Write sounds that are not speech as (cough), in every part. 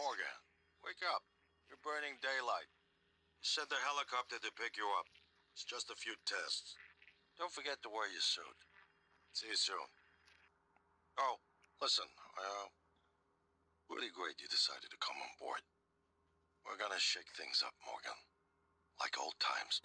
Morgan, wake up. You're burning daylight. Sent the helicopter to pick you up. It's just a few tests. Don't forget to wear your suit. See you soon. Oh, listen, uh, really great you decided to come on board. We're gonna shake things up, Morgan. Like old times.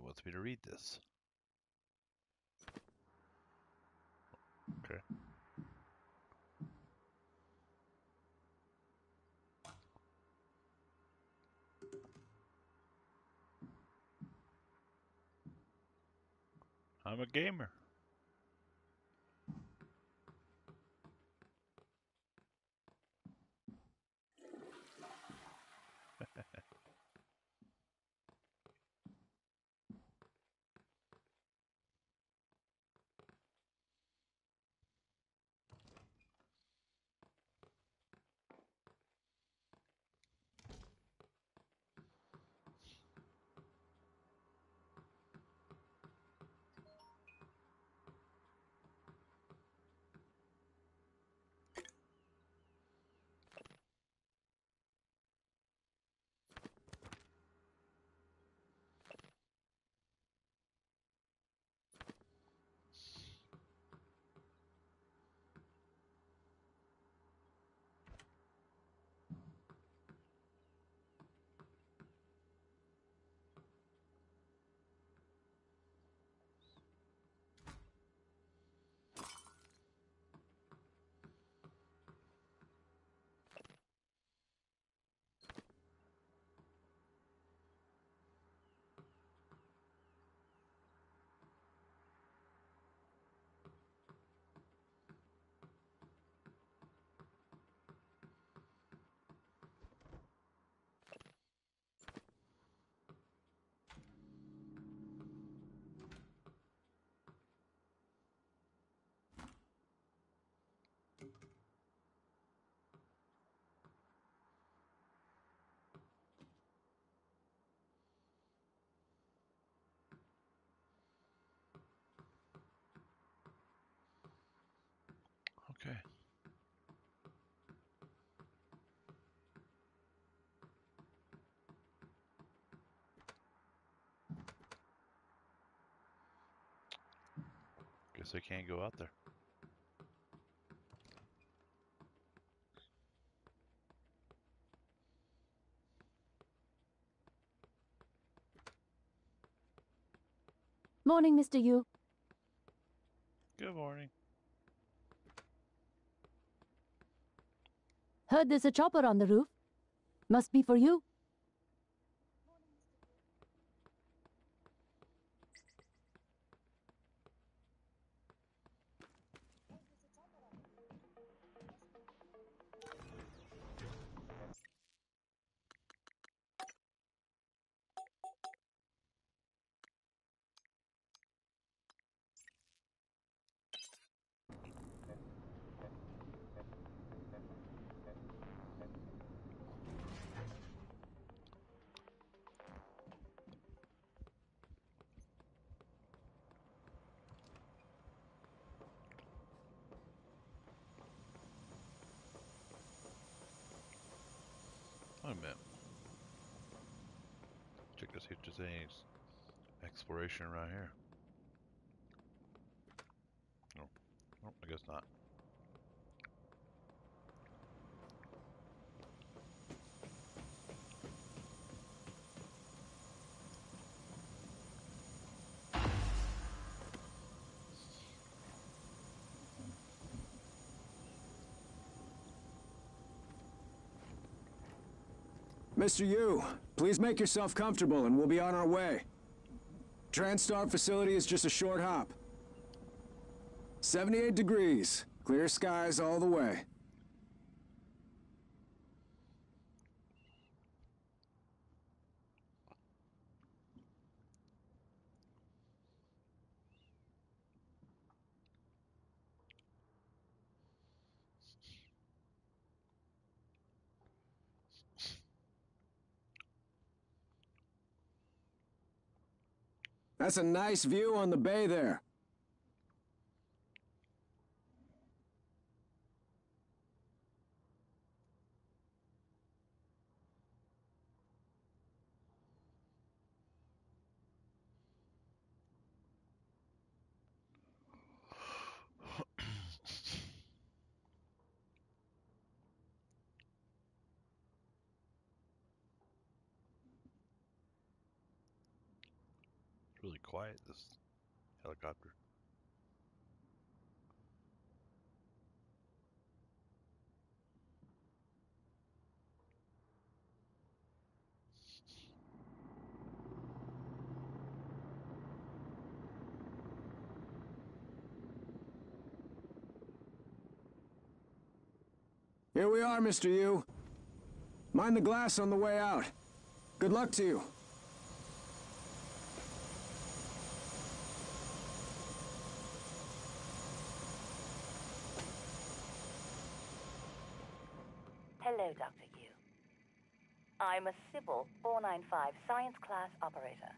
Wants me to read this. Okay. I'm a gamer. Okay. Guess I can't go out there. Morning, Mr. Yu. Good morning. Heard there's a chopper on the roof. Must be for you. Around here. No. Oh, I guess not. Mr. Yu, please make yourself comfortable and we'll be on our way. TranStar facility is just a short hop. 78 degrees. Clear skies all the way. That's a nice view on the bay there. It's really quiet, this helicopter. Here we are, Mr. Yu. Mind the glass on the way out. Good luck to you. Hello, Dr. Yu. I'm a Sybil 495 science class operator.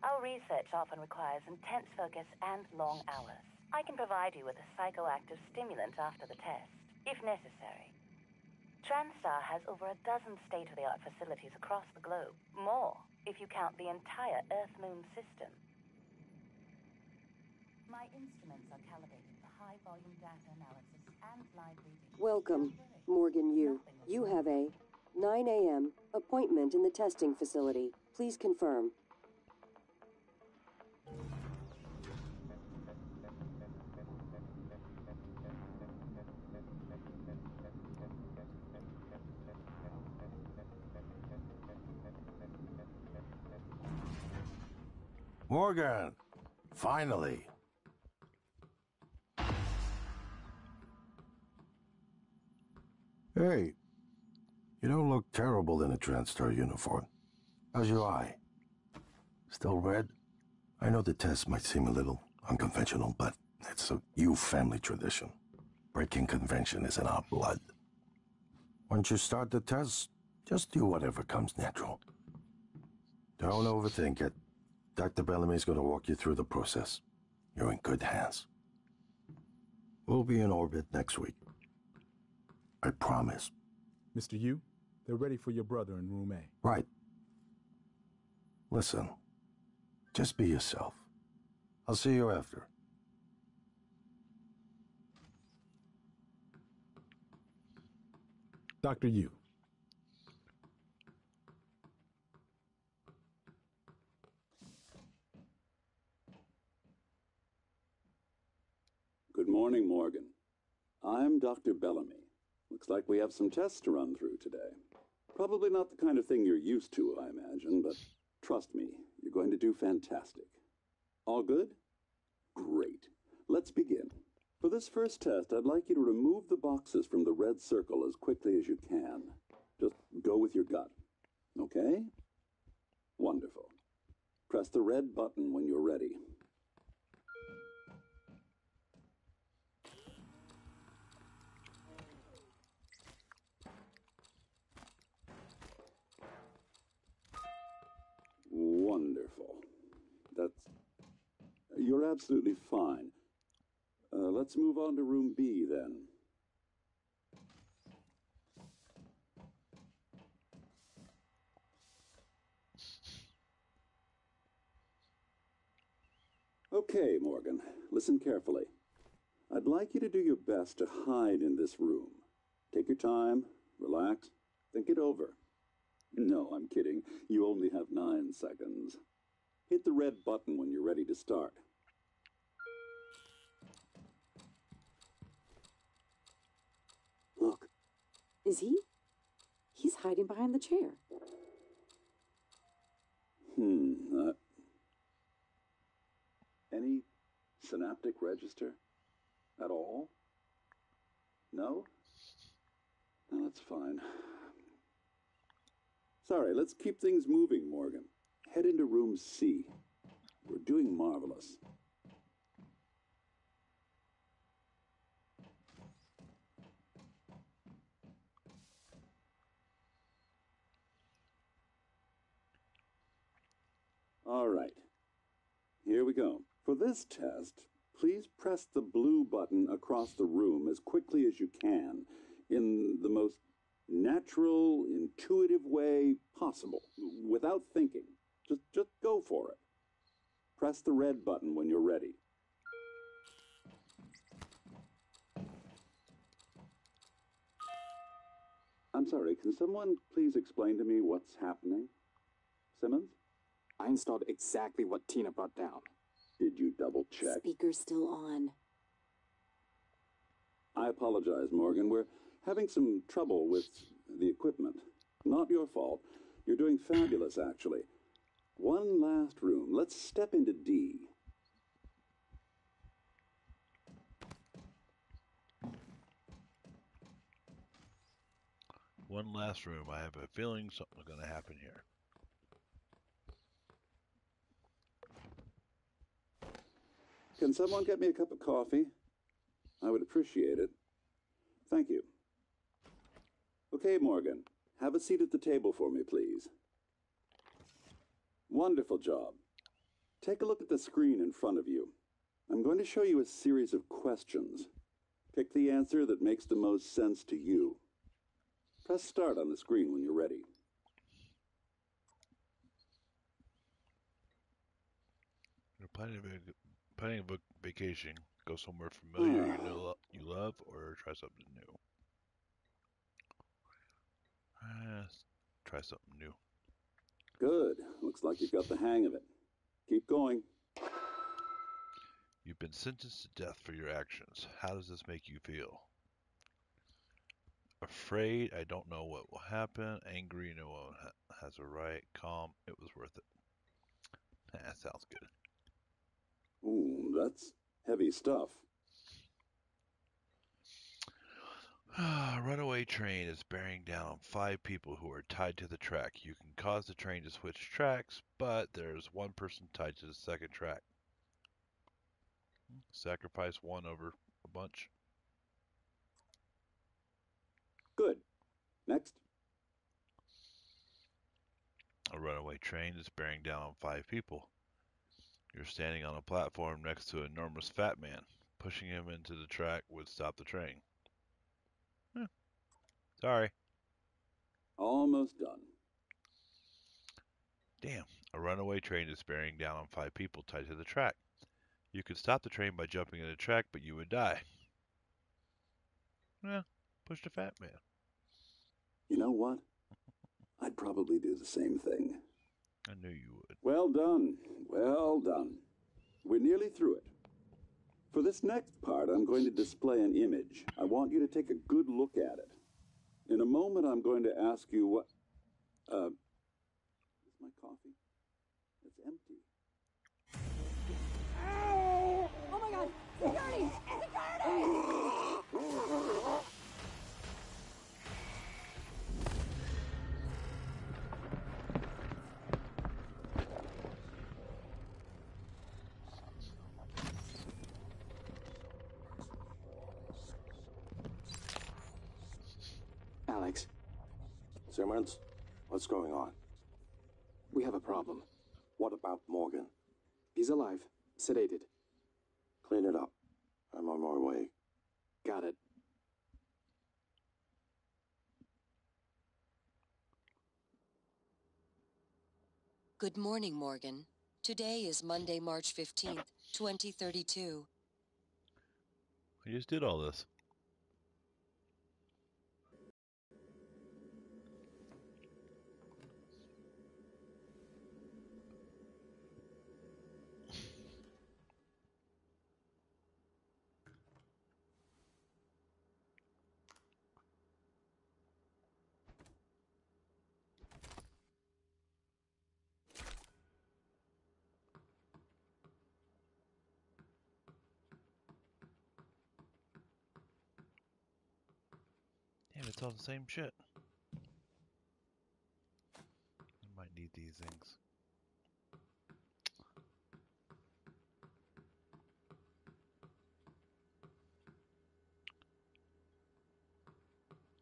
Our research often requires intense focus and long hours. I can provide you with a psychoactive stimulant after the test, if necessary. TranStar has over a dozen state-of-the-art facilities across the globe. More, if you count the entire Earth-Moon system. My instruments are calibrated for high-volume data analysis and live reading. Welcome, Morgan Yu. You have a 9 a.m. appointment in the testing facility. Please confirm. Morgan! Finally! Hey, you don't look terrible in a TranStar uniform. How's your eye? Still red? I know the test might seem a little unconventional, but it's a Yu family tradition. Breaking convention is in our blood. Once you start the test, just do whatever comes natural. Don't overthink it. Dr. Bellamy's going to walk you through the process. You're in good hands. We'll be in orbit next week. I promise. Mr. Yu, they're ready for your brother in room A. Right. Listen, just be yourself. I'll see you after. Dr. Yu, Good morning, Morgan. I'm Dr. Bellamy. Looks like we have some tests to run through today. Probably not the kind of thing you're used to, I imagine, but trust me, you're going to do fantastic. All good? Great. Let's begin. For this first test, I'd like you to remove the boxes from the red circle as quickly as you can. Just go with your gut. Okay? Wonderful. Press the red button when you're ready. You're absolutely fine. Uh, let's move on to room B then. Okay, Morgan, listen carefully. I'd like you to do your best to hide in this room. Take your time, relax, think it over. No, I'm kidding. You only have nine seconds. Hit the red button when you're ready to start. Is he? He's hiding behind the chair. Hmm. Uh, any synaptic register at all? No? No, that's fine. Sorry, let's keep things moving, Morgan. Head into room C. We're doing marvelous. All right. Here we go. For this test, please press the blue button across the room as quickly as you can in the most natural, intuitive way possible, without thinking. Just just go for it. Press the red button when you're ready. I'm sorry, can someone please explain to me what's happening? Simmons? I installed exactly what Tina brought down. Did you double check? Speaker's still on. I apologize, Morgan. We're having some trouble with the equipment. Not your fault. You're doing fabulous, actually. One last room. Let's step into D. One last room. I have a feeling something's going to happen here. Can someone get me a cup of coffee? I would appreciate it. Thank you. Okay, Morgan. Have a seat at the table for me, please. Wonderful job. Take a look at the screen in front of you. I'm going to show you a series of questions. Pick the answer that makes the most sense to you. Press start on the screen when you're ready. You're planning a vac- vacation. Go somewhere familiar you know you love, or try something new. Uh, try something new. Good. Looks like you've got the hang of it. Keep going. You've been sentenced to death for your actions. How does this make you feel? Afraid, I don't know what will happen. Angry, no one ha- has a right. Calm, it was worth it. (laughs) That sounds good. Ooh, that's heavy stuff. (sighs) Runaway train is bearing down on five people who are tied to the track. You can cause the train to switch tracks, but there's one person tied to the second track. Sacrifice one over a bunch. Good. Next. A runaway train is bearing down on five people. You're standing on a platform next to an enormous fat man. Pushing him into the track would stop the train. Huh. Sorry. Almost done. Damn. A runaway train is bearing down on five people tied to the track. You could stop the train by jumping in the track, but you would die. Yeah, push the fat man. You know what? I'd probably do the same thing. I knew you would. Well done. Well done. We're nearly through it. For this next part, I'm going to display an image. I want you to take a good look at it. In a moment, I'm going to ask you what. Uh, is my coffee? It's empty. Oh my god! Security! Security! Alex, Simmons, what's going on? we have a problem. What about Morgan? He's alive, sedated. Clean it up. I'm on my way. Got it. Good morning, Morgan. Today is Monday, March 15th, 2032. We just did all this. The same shit. I might need these things.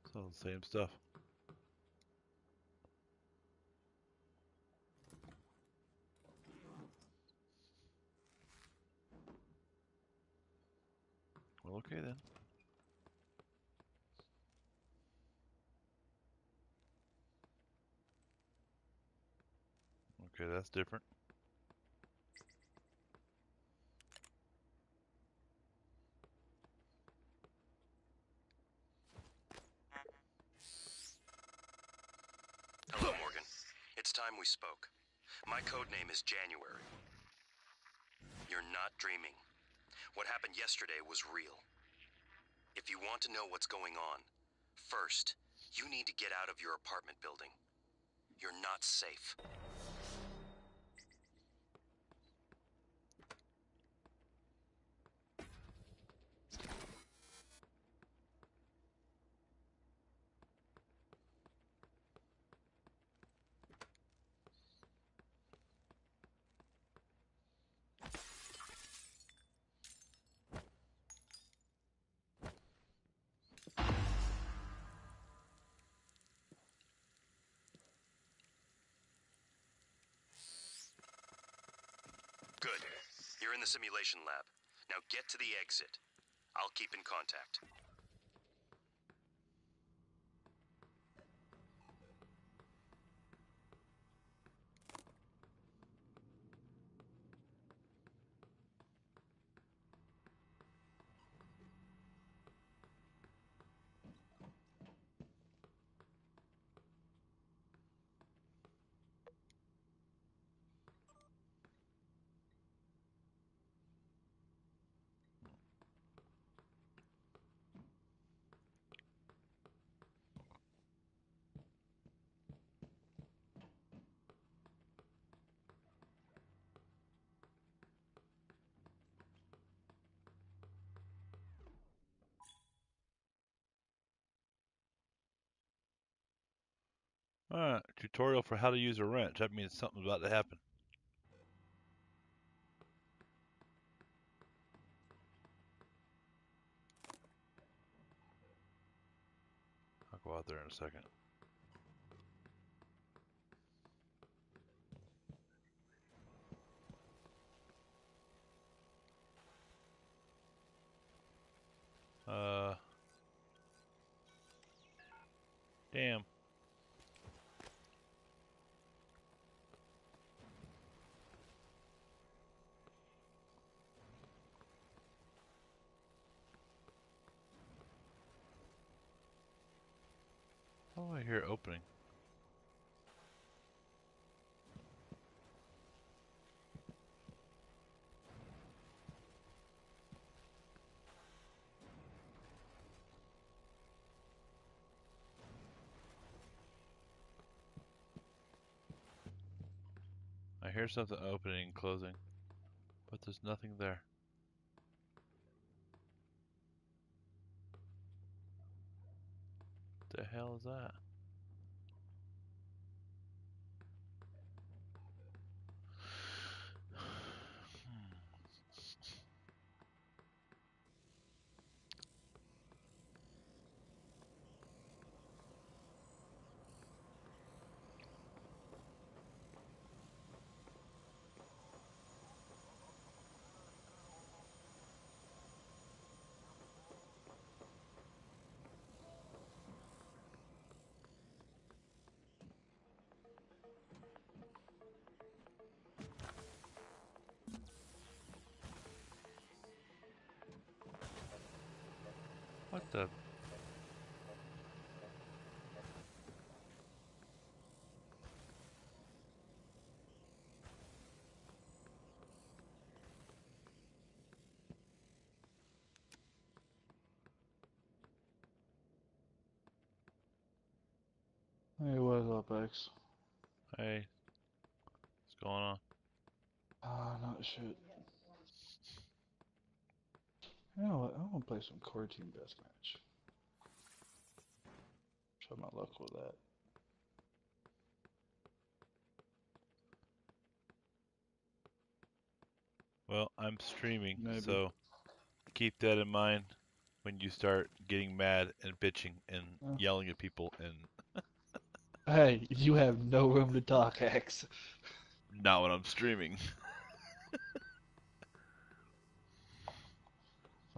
It's all the same stuff. Well, okay then. Okay, that's different. Hello, Morgan. It's time we spoke. My code name is January. You're not dreaming. What happened yesterday was real. If you want to know what's going on, first, you need to get out of your apartment building. You're not safe. Good. You're in the simulation lab. Now get to the exit. I'll keep in contact. Tutorial for how to use a wrench. That means something's about to happen. I'll go out there in a second. Uh. Damn. Hear opening. I hear something opening and closing, but there's nothing there. The hell is that? The? Hey, what is up, X? Hey, what's going on? Ah, not shit. You know what? I want to play some core team deathmatch. Try my luck with that. Well, I'm streaming, Maybe. so keep that in mind when you start getting mad and bitching and Oh. yelling at people and (laughs) Hey, you have no room to talk, X. not when I'm streaming. (laughs)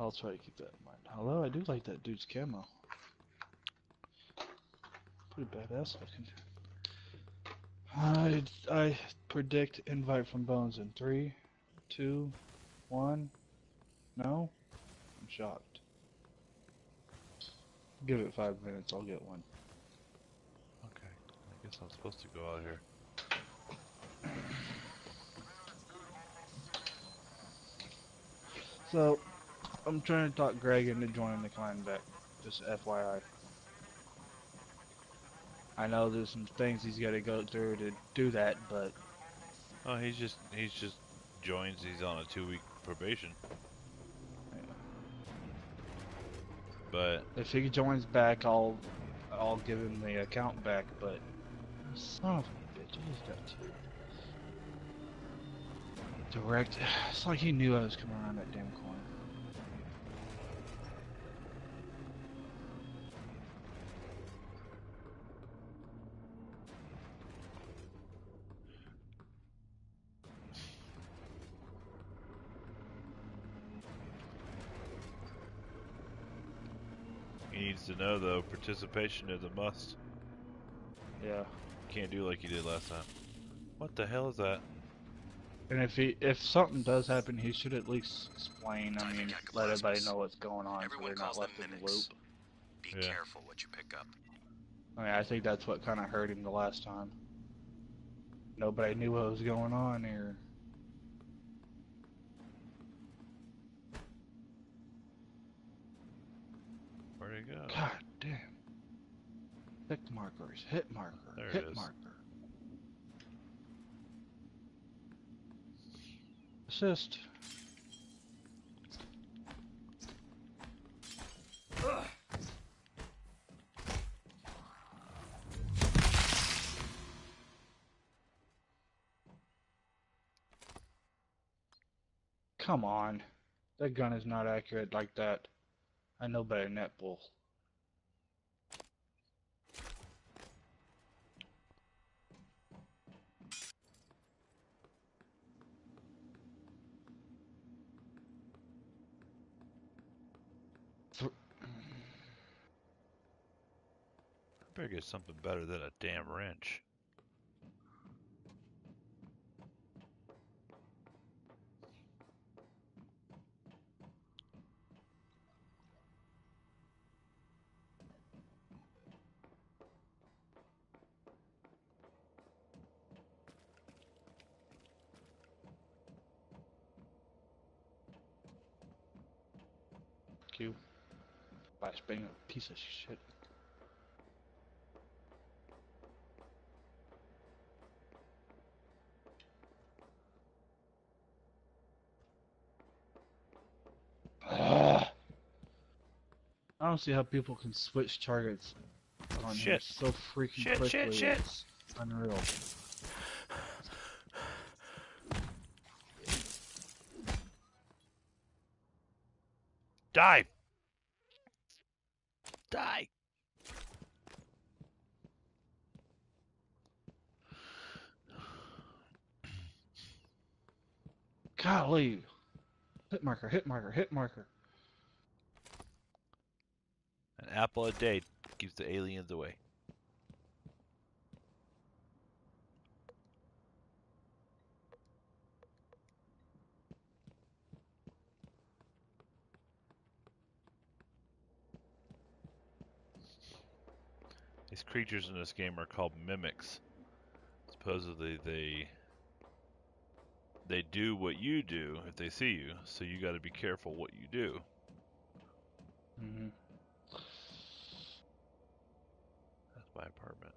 I'll try to keep that in mind. Although I do like that dude's camo. Pretty badass looking. I I predict invite from Bones in three, two, one. No, I'm shocked. Give it five minutes, I'll get one. Okay, I guess I'm supposed to go out here. So, I'm trying to talk Greg into joining the clan back. Just FYI. I know there's some things he's got to go through to do that, but Oh, he's just he's just joins. He's on a two week probation. But if he joins back, I'll I'll give him the account back. But son of a bitch, I just got to direct. (sighs) It's like he knew I was coming around that damn corner. He needs to know though, participation is a must. Yeah. Can't do like he did last time. What the hell is that? And if he if something does happen, he should at least explain. I mean, let everybody know what's going on, so Everyone they're not calls them left in the loop. Be Yeah. careful what you pick up. I mean, I think that's what kind of hurt him the last time. Nobody knew what was going on here. Where'd he go? God damn. Hit markers, hit marker, There it hit is. marker. Assist. Come on. That gun is not accurate like that. I know better than that bull. I better get something better than a damn wrench. Flashbang, a piece of shit. I don't see how people can switch targets on here Shit. so freaking Shit, quickly. shit, shit. It's unreal. Die! Die! Golly. Hit marker, hit marker, hit marker. An apple a day keeps the aliens away. These creatures in this game are called mimics. Supposedly they they do what you do if they see you, so you got to be careful what you do. Mm-hmm. That's my apartment.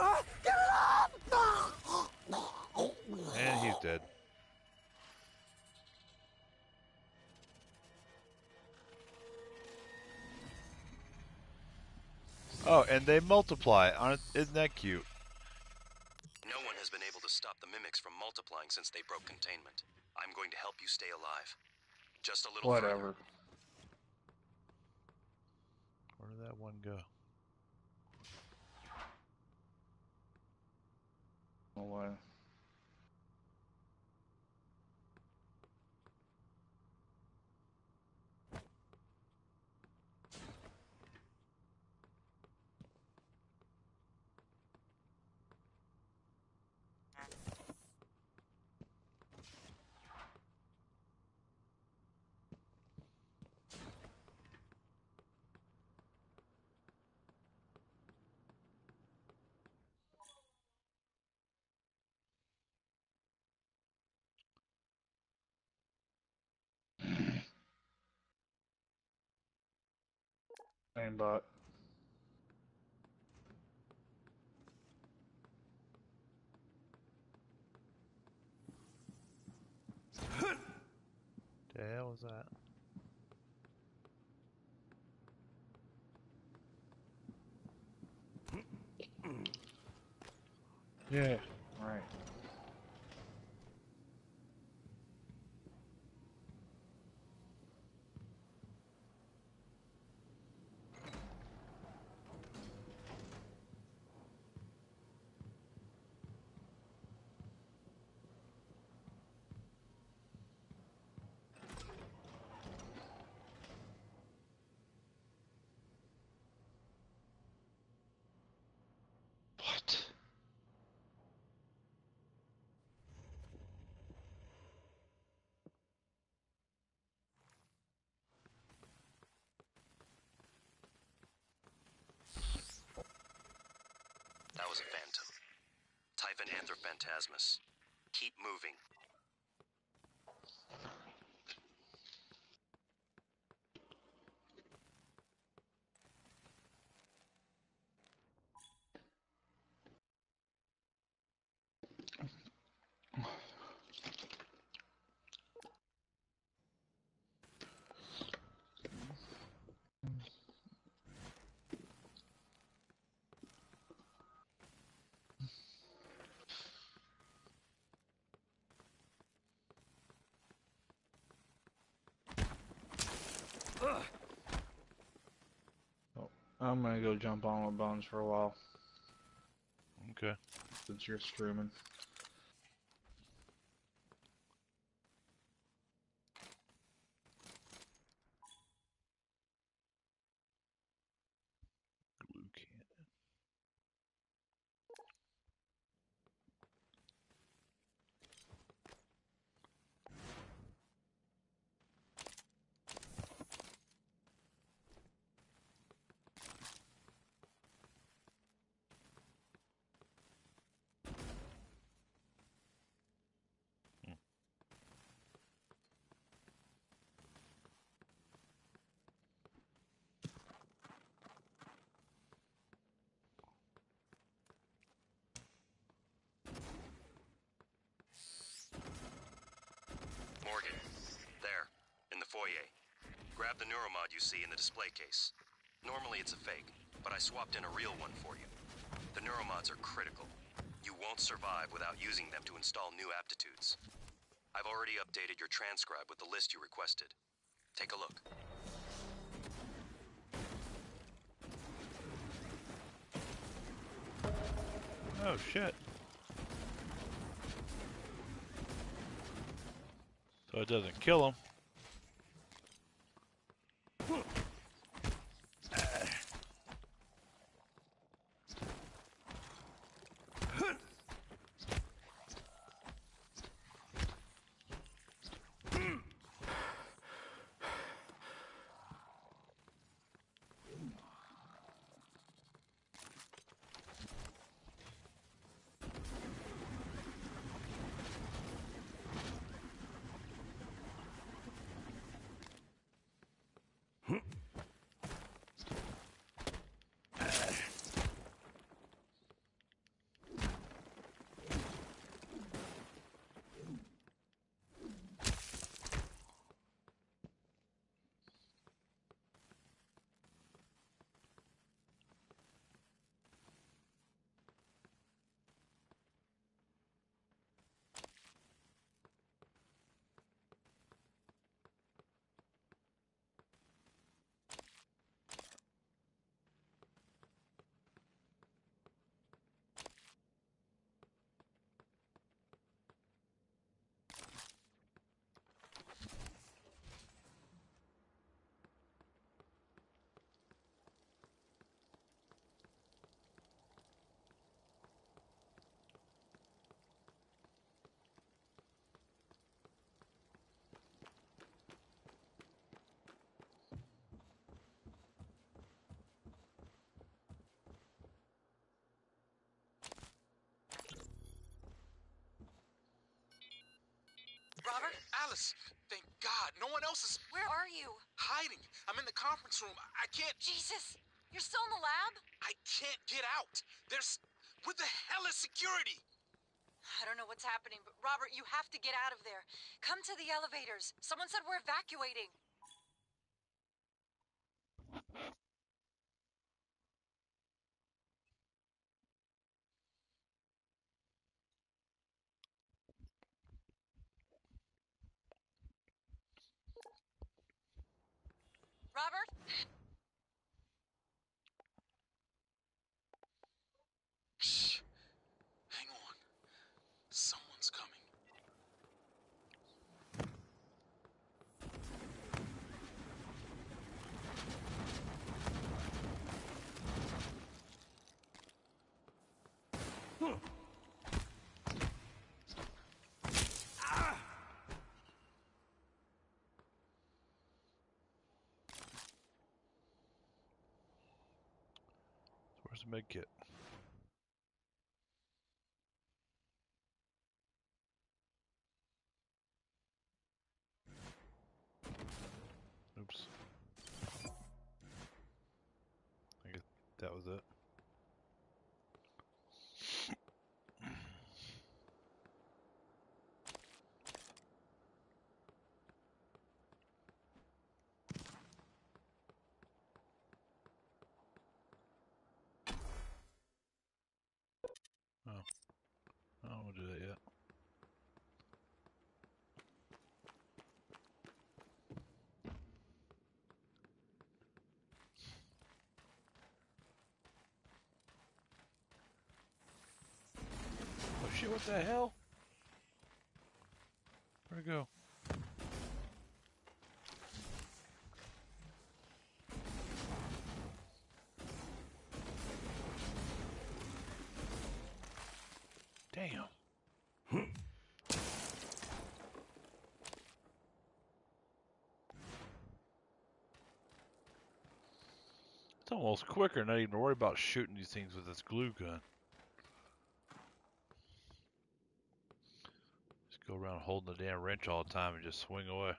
And Oh, and they multiply. Aren't, isn't that cute? No one has been able to stop the mimics from multiplying since they broke containment. I'm going to help you stay alive. Just a little further. Whatever. Where did that one go? No way. Aimbot. The hell was that? Yeah. Right. What? That was a phantom. Keep moving. I'm gonna go jump on with Bones for a while Okay. since you're streaming. GLOO cannon. Morgan. There. In the foyer. Grab the neuromod you see in the display case. Normally it's a fake, but I swapped in a real one for you. The neuromods are critical. You won't survive without using them to install new aptitudes. I've already updated your TranScribe with the list you requested. Take a look. Oh shit. So it doesn't kill him. Alice, thank God. No one else is Where are you? hiding. I'm in the conference room. I I can't. Jesus! You're still in the lab? I can't get out. There's. What the hell is security? I don't know what's happening, but Robert, you have to get out of there. Come to the elevators. Someone said we're evacuating. Robert? Shh. Hang on. Someone's coming. Where's the med kit? Oops. I guess that was it. Oh. I don't want to do that yet. Oh shit, what the hell? Where'd it go? Damn. It's almost quicker not even worry about shooting these things with this glue gun. Just go around holding the damn wrench all the time and just swing away.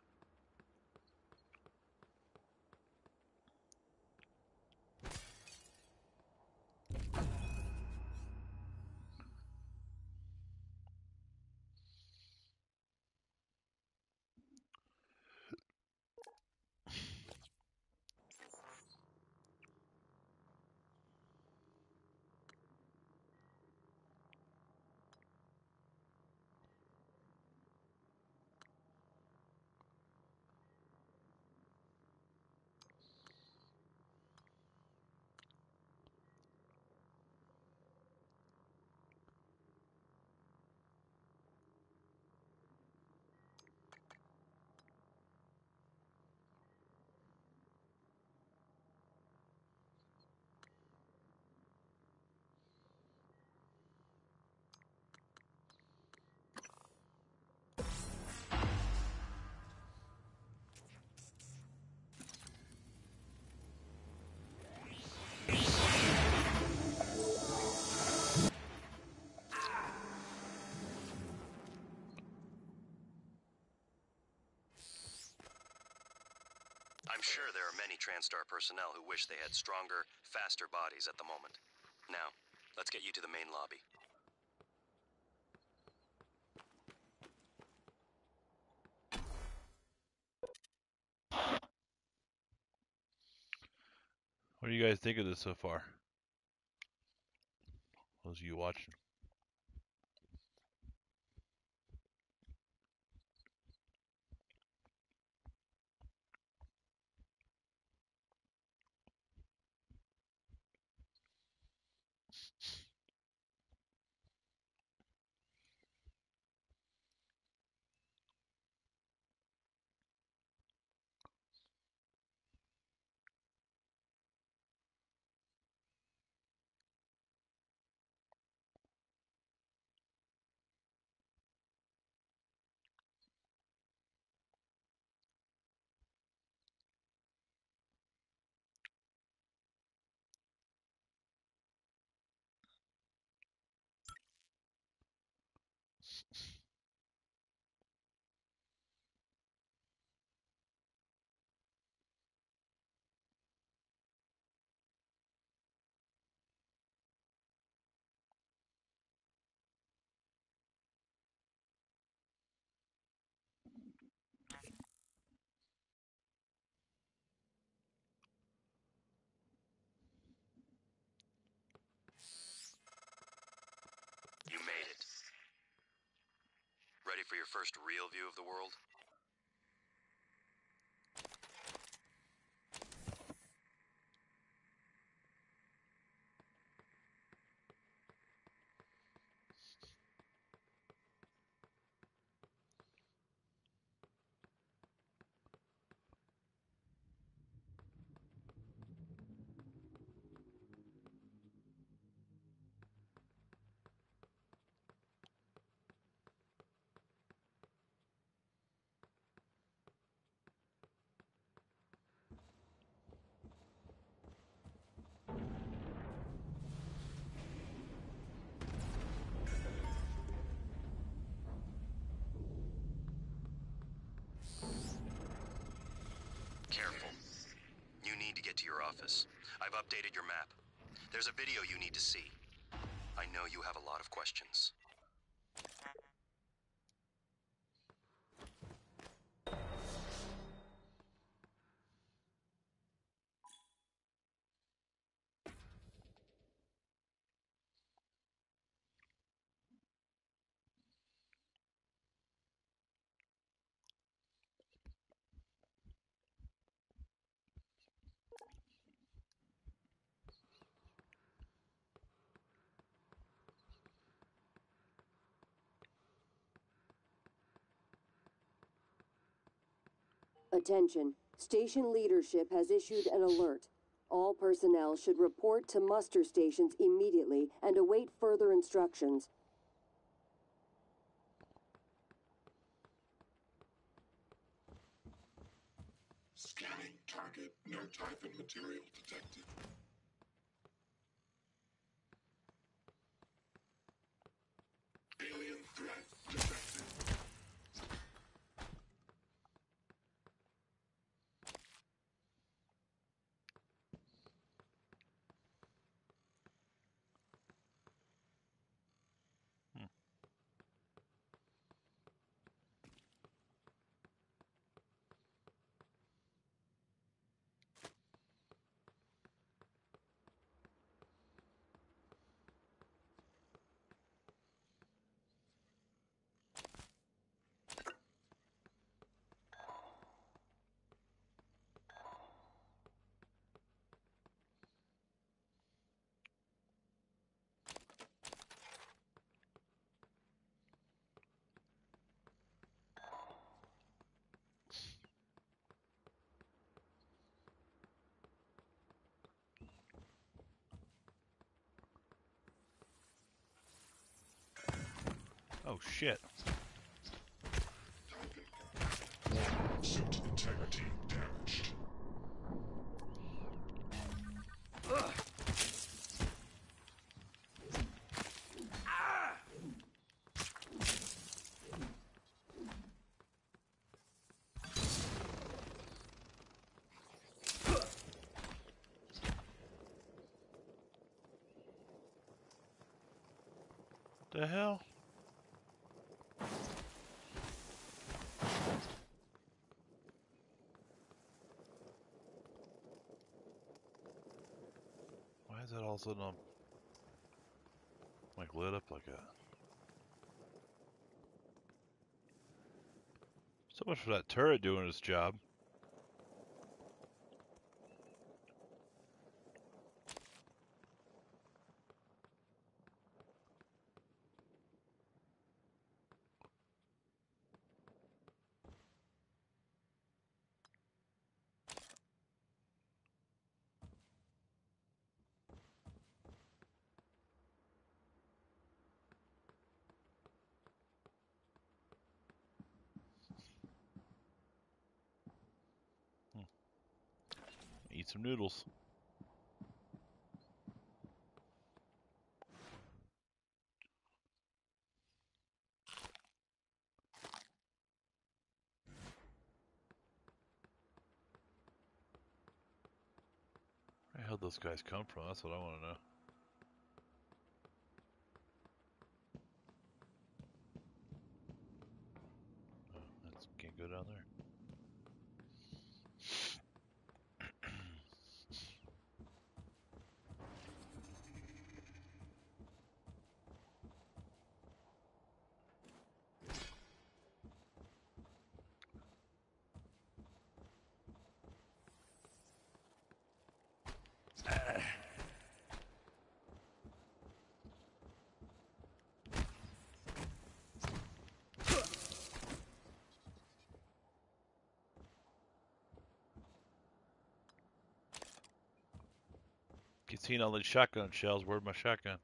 Sure there are many TranStar personnel who wish they had stronger, faster bodies at the moment. Now, let's get you to the main lobby. What do you guys think of this so far? Those of you watching. For your first real view of the world? Careful. You need to get to your office. I've updated your map. There's a video you need to see. I know you have a lot of questions. Attention. Station leadership has issued an alert. All personnel should report to muster stations immediately and await further instructions. Scanning target. No Typhon material detected. Oh shit. Suit integrity damaged. The hell? Why is that all of a sudden um, like lit up like that? So much for that turret doing its job. Some noodles. Where the hell those guys come from? That's what I want to know. Oh, that's can't go down there. Seen all these shotgun shells. Where's my shotgun?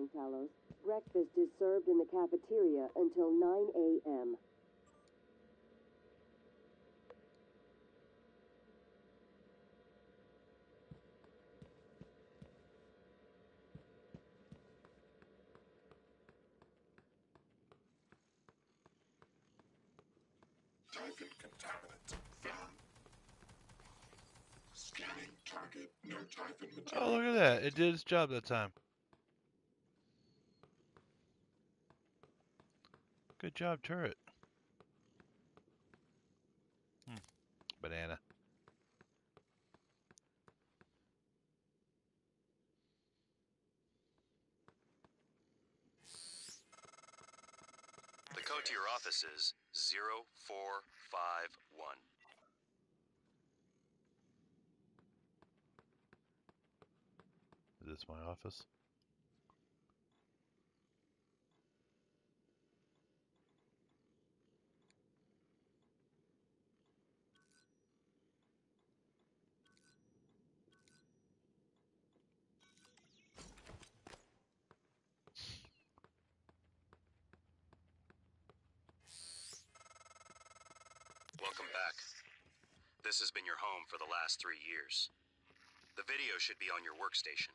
Morning, Talos. Breakfast is served in the cafeteria until 9 a.m. Typhon contaminant found. Scanning target. No Typhon material. Oh, look at that. It did its job that time. Good job, turret. Hmm. Banana. The code to your office is 0451. Is this my office? Welcome back. This has been your home for the last three years. The video should be on your workstation.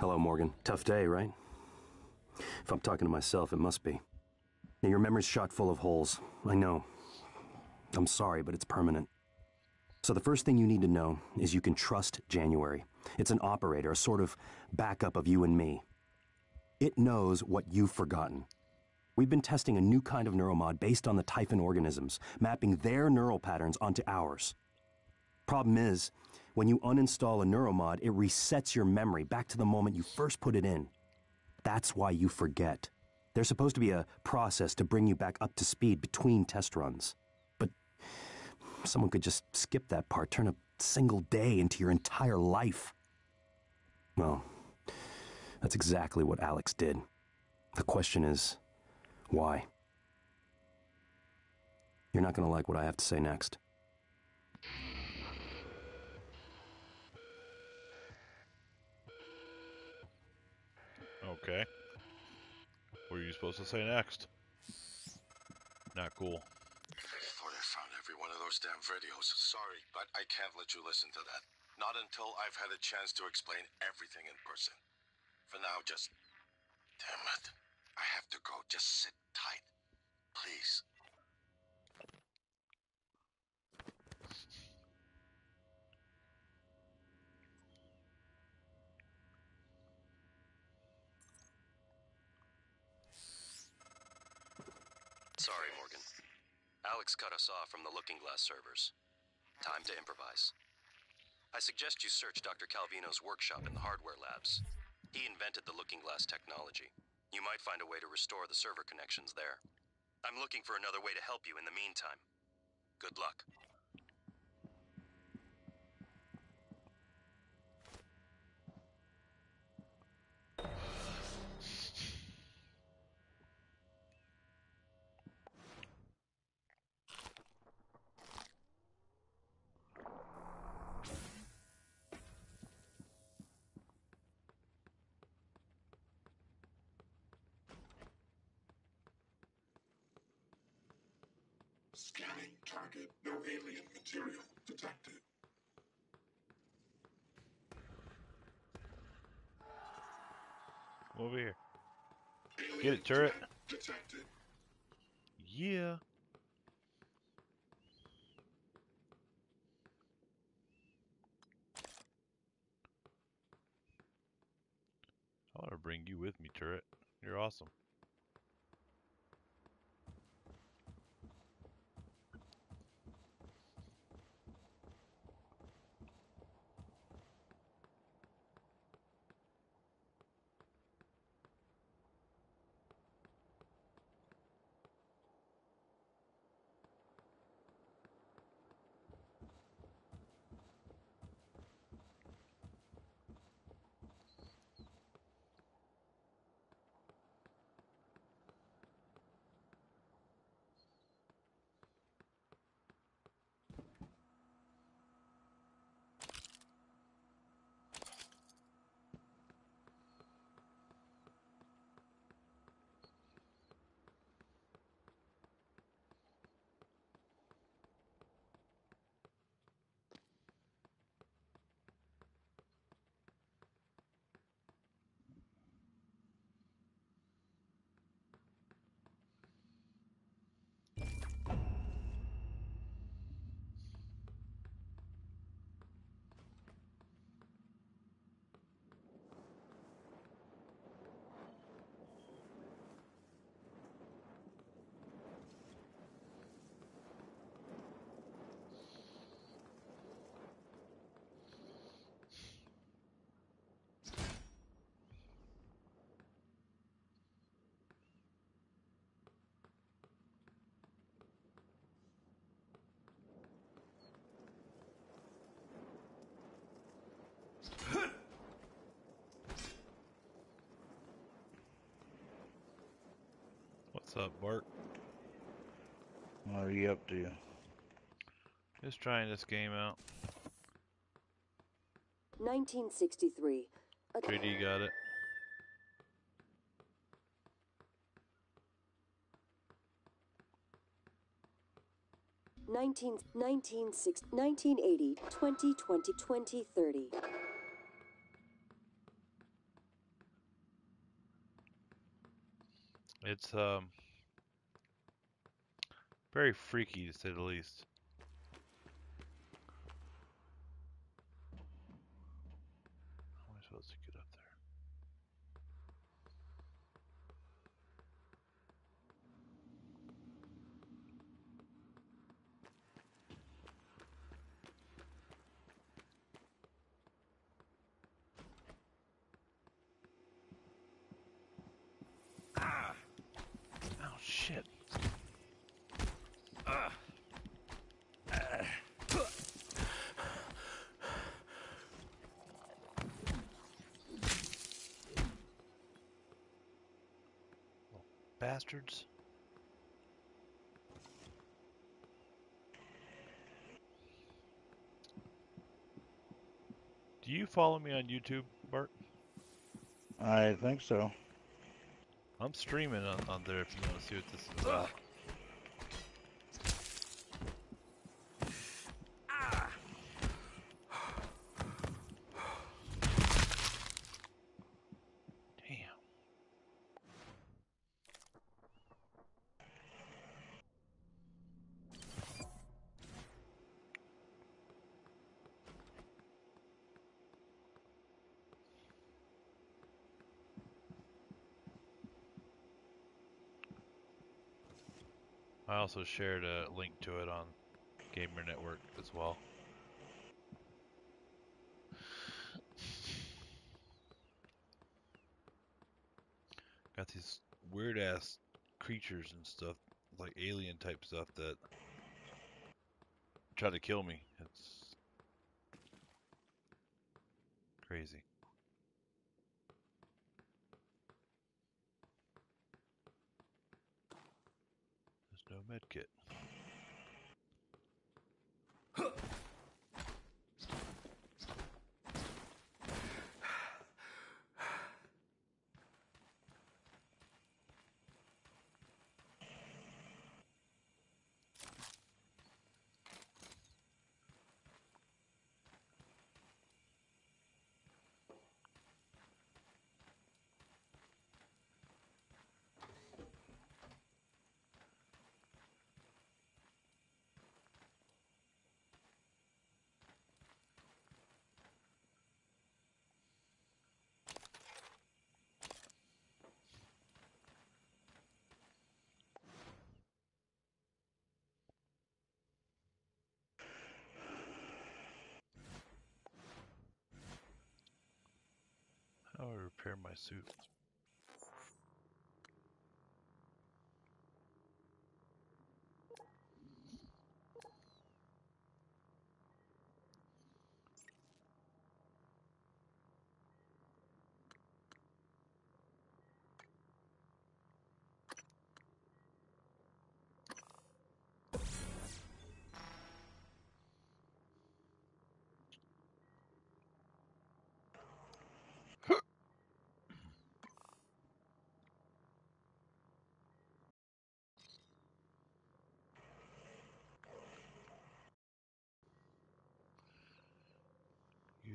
Hello, Morgan. Tough day, right? If I'm talking to myself, it must be. Now, your memory's shot full of holes. I know. I'm sorry, but it's permanent. So, the first thing you need to know is you can trust January. It's an operator, a sort of backup of you and me. It knows what you've forgotten. We've been testing a new kind of neuromod based on the Typhon organisms, mapping their neural patterns onto ours. Problem is, when you uninstall a neuromod, it resets your memory back to the moment you first put it in. That's why you forget. There's supposed to be a process to bring you back up to speed between test runs. But someone could just skip that part, turn a single day into your entire life. Well, that's exactly what Alex did. The question is, why? You're not going to like what I have to say next. Okay. What are you supposed to say next? Not cool. I thought I found every one of those damn videos. Sorry, but I can't let you listen to that. Not until I've had a chance to explain everything in person. For now, just. Damn it. I have to go. Just sit tight. Please. Sorry, Morgan. Alex cut us off from the Looking Glass servers. Time to improvise. I suggest you search Dr. Calvino's workshop in the hardware labs. He invented the Looking Glass technology. You might find a way to restore the server connections there. I'm looking for another way to help you in the meantime. Good luck. Scanning target. No alien material detected. Over here. Alien Get it, turret. Detected. Yeah. Up, Bart? What are you up to? Just trying this game out. 1963. A- JD got it. Nineteen, nineteen six, 1980, 2020, 2030. It's um very freaky to say the least. How am I supposed to get up there? Ah! Oh shit. Ah. Ah. Bastards. Do you follow me on YouTube, Bart? I think so. I'm streaming on, on there if you want to see what this is about. I also shared a link to it on Gamer Network as well. Got these weird ass creatures and stuff, like alien type stuff that try to kill me. It's crazy. No med repair my suit?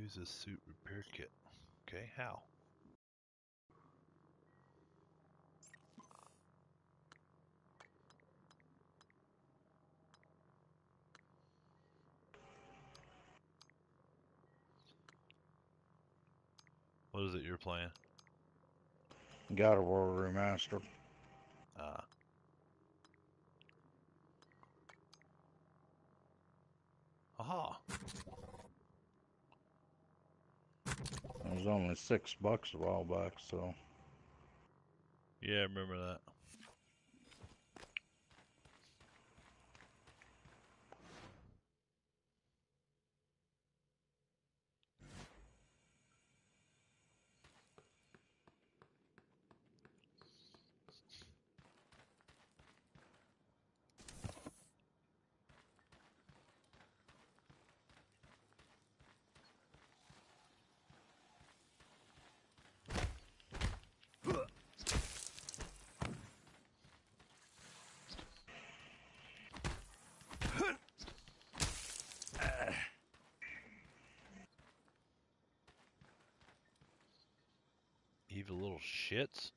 Use a suit repair kit. Okay, how? What is it you're playing? God of War Remastered. Ah. Aha. It was only six bucks a while back, so Yeah, I remember that. Evil little shits.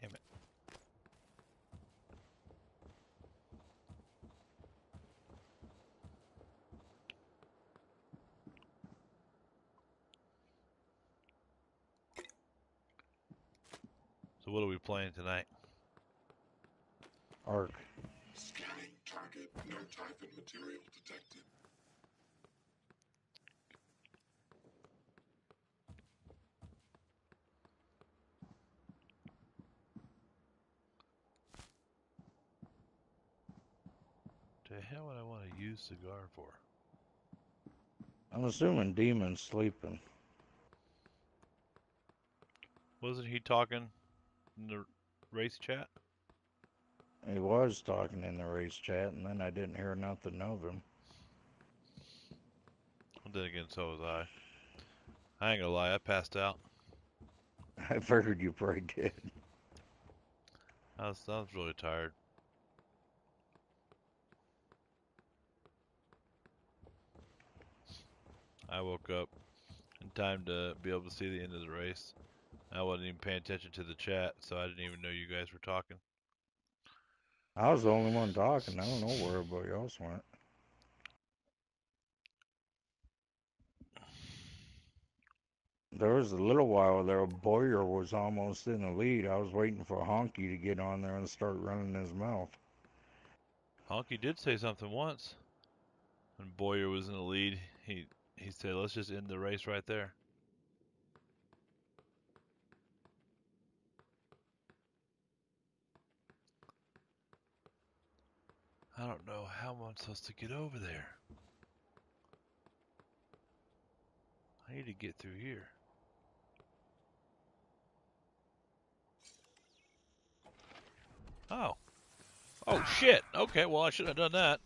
Damn it. So what are we playing tonight? Arc. Scanning target. No Typhon material detected. The hell would I want to use cigar for? I'm assuming Demon's sleeping. Wasn't he talking in the race chat? He was talking in the race chat, and then I didn't hear nothing of him. Well, then again, so was I. I ain't gonna lie, I passed out. (laughs) I figured you probably did. I was, I was really tired. I woke up in time to be able to see the end of the race. I wasn't even paying attention to the chat, so I didn't even know you guys were talking. I was the only one talking. I don't know where everybody else went. There was a little while there, Boyer was almost in the lead. I was waiting for Honky to get on there and start running his mouth. Honky did say something once. When Boyer was in the lead, he he said, "Let's just end the race right there." I don't know how I'm supposed to get over there. I need to get through here. Oh. Oh shit. Okay, well I should have done that.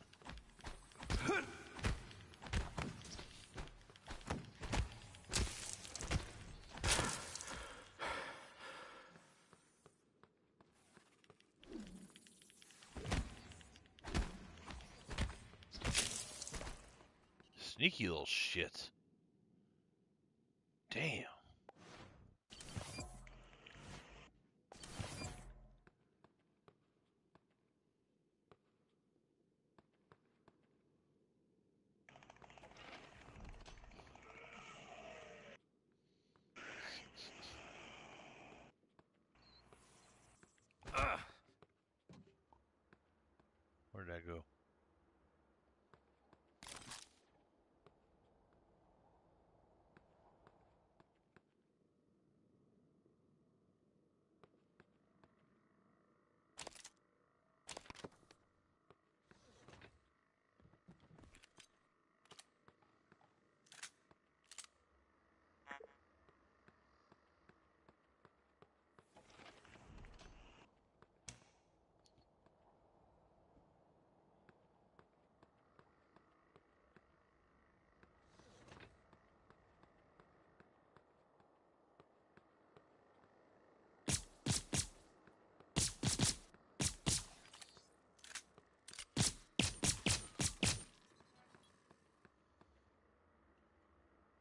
Little shit. Damn. Where'd that go?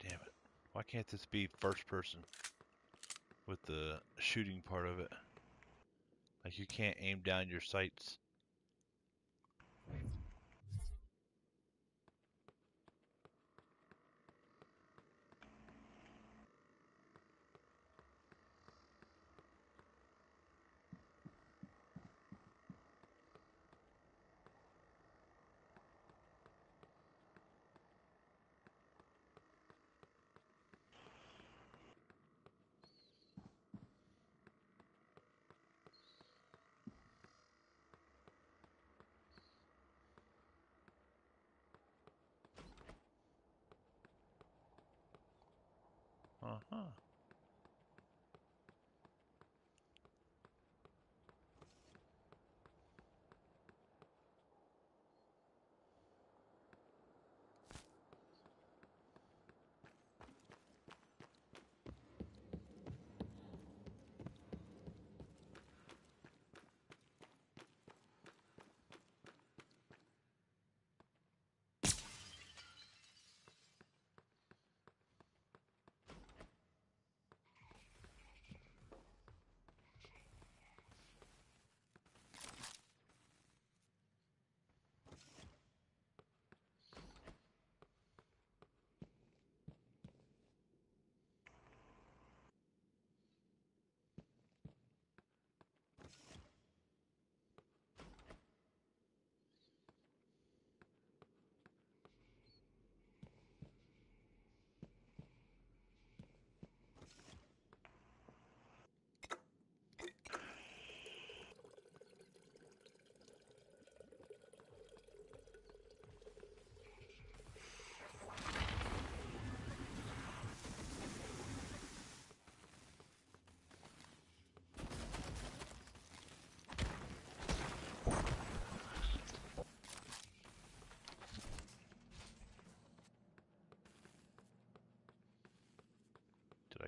Damn it. Why can't this be first person with the shooting part of it? Like you can't aim down your sights.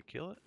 Kill it?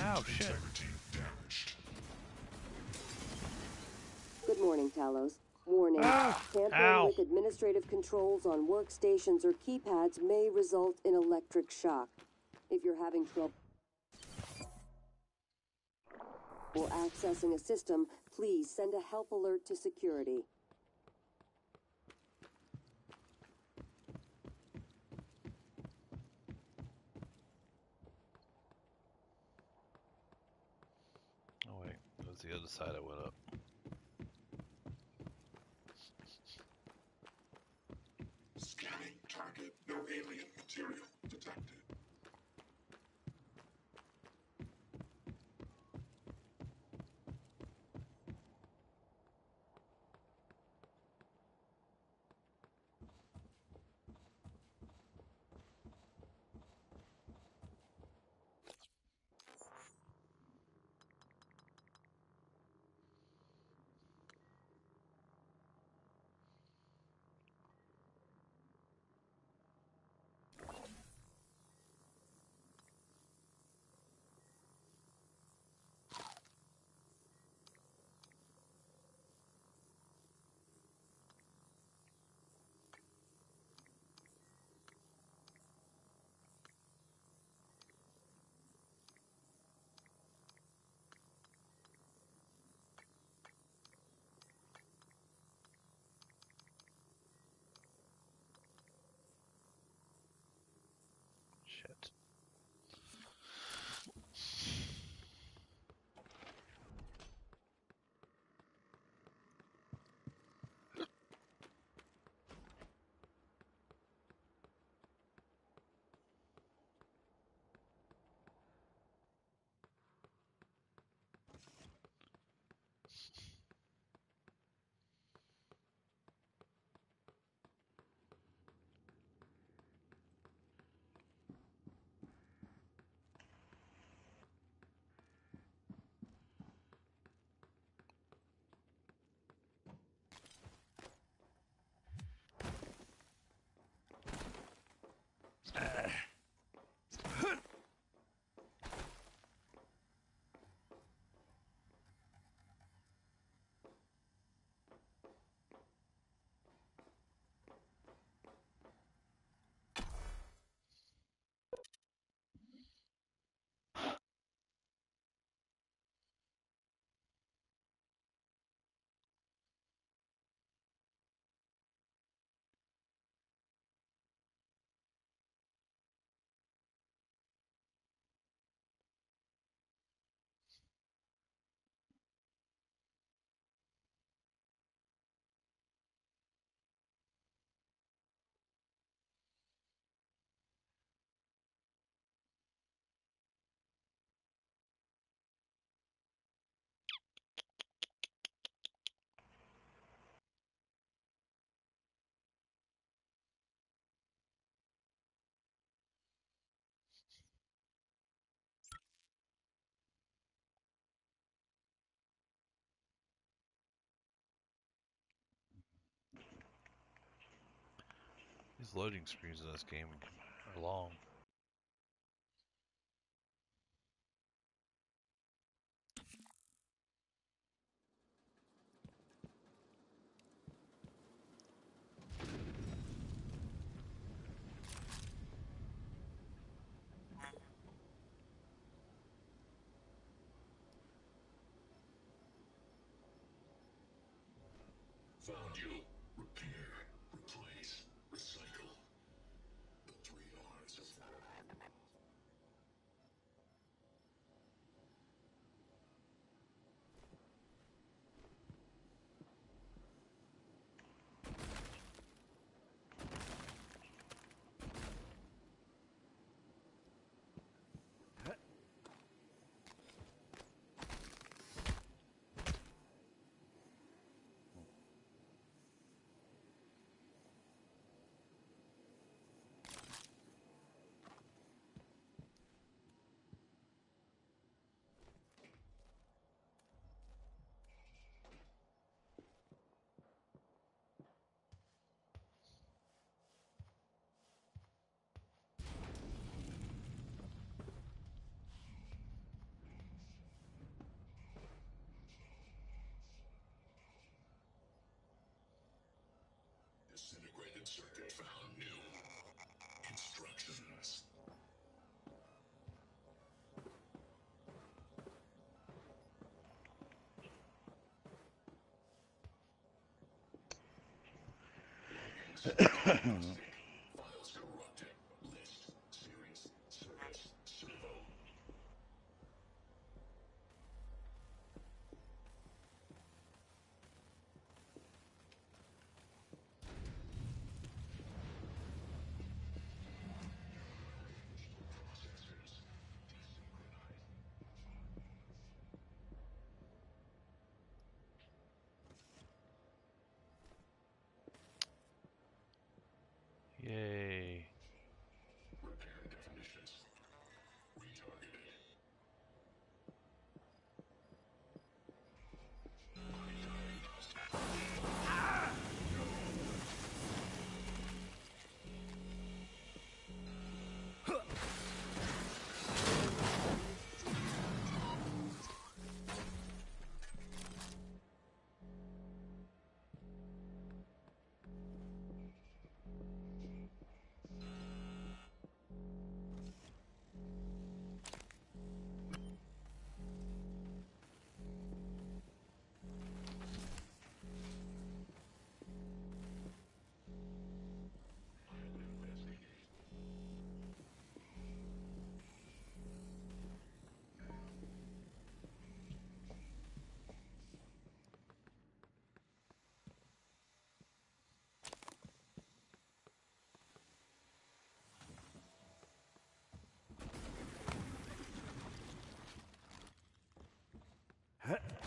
Ow, shit. Good morning, Talos. Warning. Ah! Tampering Ow. with administrative controls on workstations or keypads may result in electric shock. If you're having trouble or accessing a system, please send a help alert to security. Oh wait, it was the other side I went up. Scanning target. No alien material detected. Loading screens in this game are long. Circuit found new. Instructions. (coughs)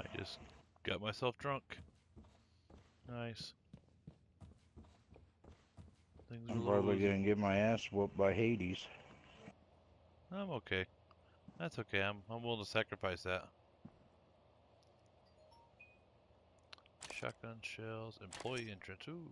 I just got myself drunk. Nice. Things I'm probably gonna get my ass whooped by Hades. I'm okay. That's okay. I'm I'm willing to sacrifice that. Shotgun shells, employee entrance. Ooh.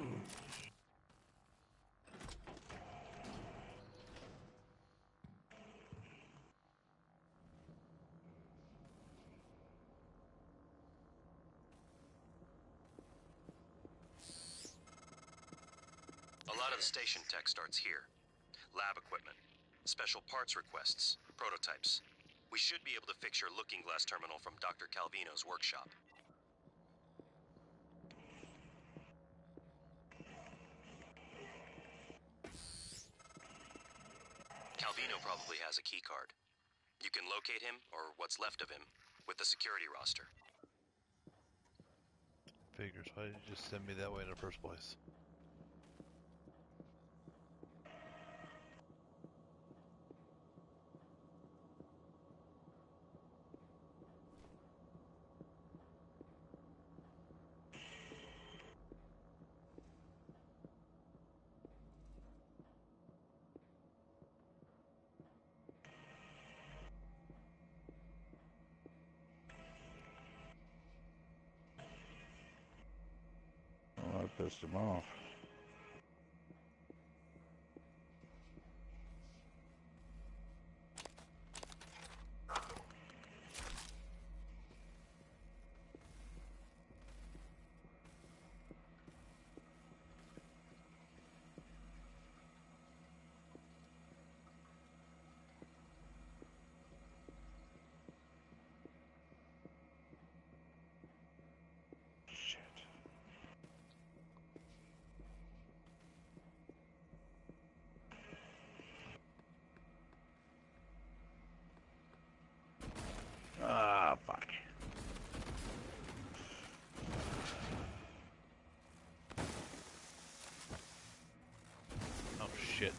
A lot of the station tech starts here. Lab equipment, special parts requests, prototypes. We should be able to fix your looking glass terminal from Dr. Calvino's workshop. Calvino probably has a key card. You can locate him, or what's left of him, with the security roster. Figures. Why did you just send me that way in the first place? Well, that pissed him off. Ah, fuck. Oh shit.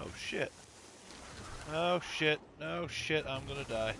Oh shit. Oh shit. Oh shit, I'm gonna die.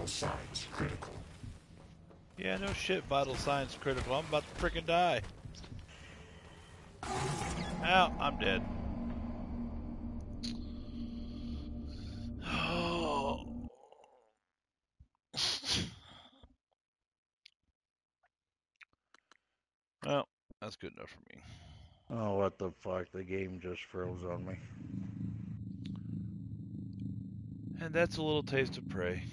Vital signs critical. Yeah, no shit, vital signs critical. I'm about to frickin' die. Ow, I'm dead. Oh. (sighs) well, that's good enough for me. Oh, what the fuck? The game just froze on me. And that's a little taste of prey.